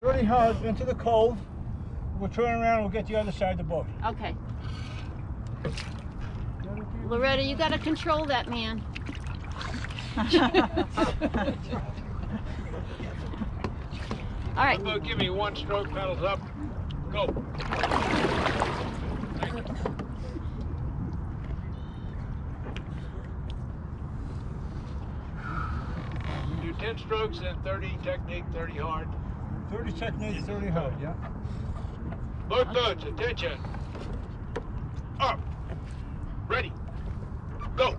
Really hard into the cove. We'll turn around we'll get the other side of the boat. Okay. Loretta, you gotta control that man. All right. Boat, give me one stroke, paddles up. Go. Thank you. Do 10 strokes and 30 technique, 30 hard. 30 technique, 30 hard, yeah. Both boats, attention. Up. Ready. Go.